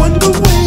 wonder where.